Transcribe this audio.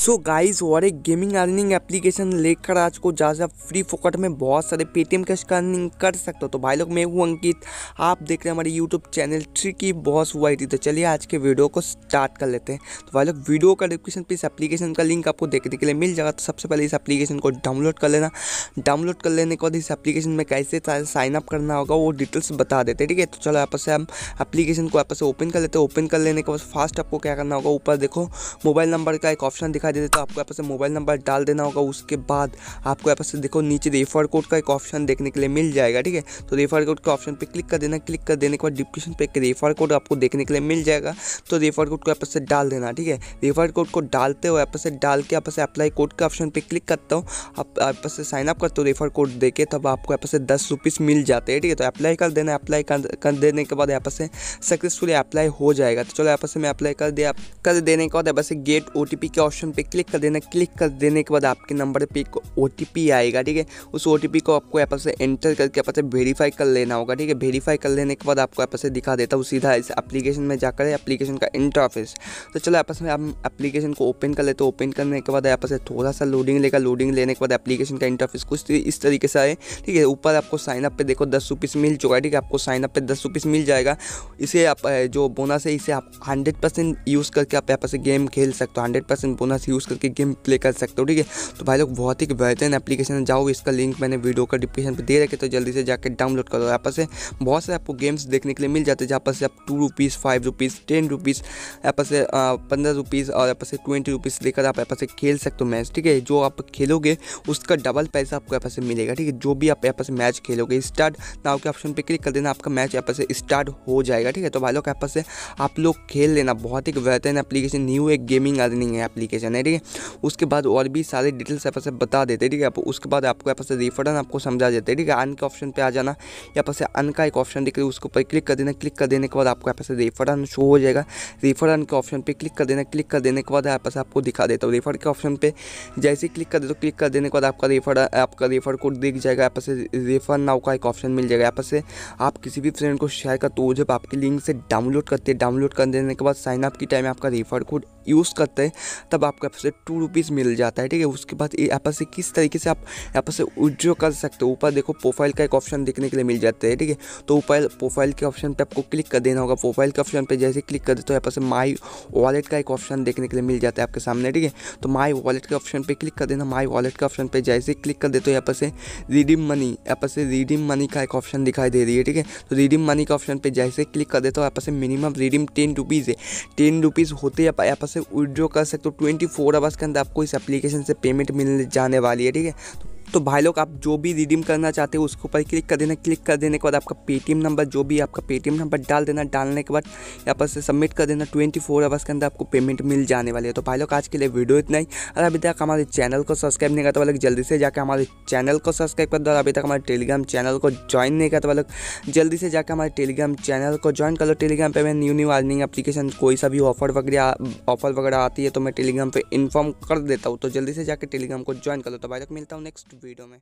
So guys और एक gaming earning application लेकर आज को ज़्यादा फ्री फोकट में बहुत सारे पेटीएम कैश का अर्निंग कर सकते हो। तो भाई लोग, मैं हूँ अंकित। आप देख रहे हैं हमारे यूट्यूब चैनल ट्री की बॉस हुआ थी तो चलिए आज के वीडियो को स्टार्ट कर लेते हैं। तो भाई लोग वीडियो का डिस्क्रिप्शन पर इस एप्लीकेशन का लिंक आपको देखने के लिए मिल जाएगा। तो सबसे पहले इस एप्लीकेशन को डाउनलोड कर लेना। डाउनलोड कर लेने के बाद इस एप्लीकेशन में कैसे साइन अप करना होगा, वो डिटेल्स बता देते हैं, ठीक है? तो चलो यहाँ से हम एप्लीकेशन को यहाँ से ओपन कर लेते हैं। ओपन कर लेने के बाद फास्ट आपको क्या करना होगा, ऊपर देखो मोबाइल नंबर का एक ऑप्शन दिखाई दे तो आपको यहाँ से मोबाइल नंबर डाल देना होगा उसके बाद आपको यहाँ से देखो नीचे रेफर कोड का एक ऑप्शन देखने के लिए मिल जाएगा ठीक है तो रेफर कोड के ऑप्शन पे क्लिक कर देना क्लिक कर देने के बाद डिस्क्रिप्शन पे एक रेफर कोड आपको देखने के लिए मिल जाएगा तो रेफर कोड को यहाँ डाल देना ठीक है रेफर कोड को डालते हो यहाँ से डाल के यहाँ अप्लाई कोड के ऑप्शन पे क्लिक करता हूँ आप यहाँ साइन अप करते हो रेफर कोड दे तब आपको यहाँ से दस रुपीज़ मिल जाते हैं ठीक है तो अप्लाई कर देना अप्लाई कर देने के बाद यहाँ से सक्सेसफुली अप्लाई हो जाएगा तो चलो यहाँ से मैं अप्लाई कर दिया कर देने के बाद यहाँ गेट ओटीपी के ऑप्शन पे क्लिक कर देना क्लिक कर देने के बाद आपके नंबर पे एक ओ आएगा, ठीक है? उस ओटीपी को आपको पर से एंटर करके पर से वेरीफाई कर लेना होगा, ठीक है? वेरीफाई कर लेने के बाद आपको पर से दिखा देता हूँ सीधा इस एप्लीकेशन में जाकर एप्लीकेशन का इंटरफेस तो चलो यहाँ पर हम एप्लीकेशन को ओपन कर लेते ओपन करने के बाद पर से थोड़ा सा लोडिंग लेगा। लोडिंग लेने के बाद एप्लीकेशन का इंटरफेस कुछ इस तरीके से आए, ठीक है? ऊपर आपको साइन अप पे देखो दस रुपीस मिल चुका है, ठीक है? आपको साइन अप पे दस रुपीस मिल जाएगा। इसे आप जो बोनस है, इसे आप हंड्रेड परसेंट यूज़ करके आप यहाँ पर से गेम खेल सकते हो। हंड्रेड परसेंट बोनस यूज़ करके गेम प्ले कर सकते हो, ठीक है? तो भाई लोग, बहुत ही बेहतरीन एप्लीकेशन है। जाओ, इसका लिंक मैंने वीडियो का डिस्क्रिप्शन पर दे रखे तो जल्दी से जाकर डाउनलोड करो। यहाँ पर से बहुत से आपको गेम्स देखने के लिए मिल जाते हैं। जहाँ पर से आप two rupees five rupees ten rupees यहाँ पर से पंद्रह रुपीज़ और यहाँ पर से ट्वेंटी रुपीज़ लेकर आप यहाँ पर से खेल सकते हो मैच ठीक है? जो आप खेलोगे, उसका डबल पैसा आपको यहाँ पर से मिलेगा, ठीक है? जो भी आप यहाँ पर से मैच खेलोगे स्टार्ट नाव के ऑप्शन पर क्लिक कर देना, आपका मैच यहाँ पर से स्टार्ट हो जाएगा, ठीक है? तो भाई लोग, यहाँ पर से आप लोग खेल लेना। बहुत ही बेहतरीन एप्लीकेशन न्यू एक गेमिंग अर्निंग एप्लीकेशन है। ठीक है? उसके बाद और भी सारे डिटेल्स यहाँ पर से बता देते ठीक है? उसके बाद आपको यहाँ पर से रिफंड आपको समझा देते ठीक है? अन के ऑप्शन पे आ जाना। यहाँ पर अन का एक ऑप्शन दिख रहा है, उसके ऊपर क्लिक कर देना। क्लिक कर देने के बाद आपको यहाँ पर से रिफंड शो हो जाएगा। रिफंड के ऑप्शन पर क्लिक कर देना। क्लिक कर देने के बाद यहाँ पर आपको दिखा देता हूँ। रिफंड के ऑप्शन पर जैसे क्लिक कर देते क्लिक कर देने के बाद आपका रिफंड आपका रिफंड कोड दिख जाएगा। यहाँ पर से रिफंड नाउ का एक ऑप्शन मिल जाएगा। यहाँ पर से आप किसी भी फ्रेंड को शेयर कर तो जब आपकी लिंक से डाउनलोड करते हैं डाउनलोड कर देने के बाद साइन अप की टाइम आपका रिफंड कोड यूज़ करते हैं, तब आपको यहाँ से टू रुपीज़ मिल जाता है, ठीक है? उसके बाद यहाँ से किस तरीके से आप यहाँ से विड्रॉ कर सकते हो? ऊपर देखो प्रोफ़ाइल का एक ऑप्शन देखने के लिए मिल जाता है, ठीक है? तो ऊपर प्रोफ़ाइल के ऑप्शन पे आपको क्लिक कर देना होगा। प्रोफ़ाइल के ऑप्शन पे जैसे क्लिक कर दे तो यहाँ से माई वॉलेट का एक ऑप्शन देखने के लिए मिल जाता है आपके सामने, ठीक है? तो माई वॉलेट के ऑप्शन पर क्लिक कर देना। माई वॉलेट के ऑप्शन पर जैसे क्लिक कर देते हो, यहाँ से रिडीम मनी यहाँ से रिडीम मनी का एक ऑप्शन दिखाई दे रही है, ठीक है? तो रिडीम मनी के ऑप्शन पर जैसे क्लिक कर देते तो यहाँ से मिनिमम रिडीम टेन रुपीज़ है। टेन रुपीज़ होते हैं यहाँ से विड्रॉ कर सकते हो। ट्वेंटी फोर आवर्स के अंदर आपको इस एप्लीकेशन से पेमेंट मिल जाने वाली है, ठीक है? तो तो भाई लोग, आप जो भी रिडीम करना चाहते हो, उसके ऊपर क्लिक कर देना। क्लिक कर देने के बाद आपका पेटीएम नंबर जो भी आपका पेटीएम नंबर डाल देना। डालने के बाद यहाँ पर सबमिट कर देना। ट्वेंटी फोर आवर्स के अंदर आपको पेमेंट मिल जाने वाली है। तो भाई लोग, आज के लिए वीडियो इतना ही। और अभी तक हमारे चैनल को सब्सक्राइब नहीं करता वाले जल्दी से जाकर हमारे चैनल को सब्सक्राइब कर दो। अभी तक हमारे टेलीग्राम चैनल को ज्वाइन नहीं करता वाले जल्दी से जाकर हमारे टेलीग्राम चैनल को ज्वाइन कर लो। टेलीग्राम पर मैं न्यू न्यू अर्निंग एप्लीकेशन कोई सा भी ऑफ़र वगैरह ऑफ़र वगैरह आती है तो मैं टेलीग्राम पर इन्फॉर्म कर देता हूँ। तो जल्दी से जाकर टेलीग्राम को ज्वाइन कर लो। तो भाई तक मिलता हूँ नेक्स्ट वीडियो में।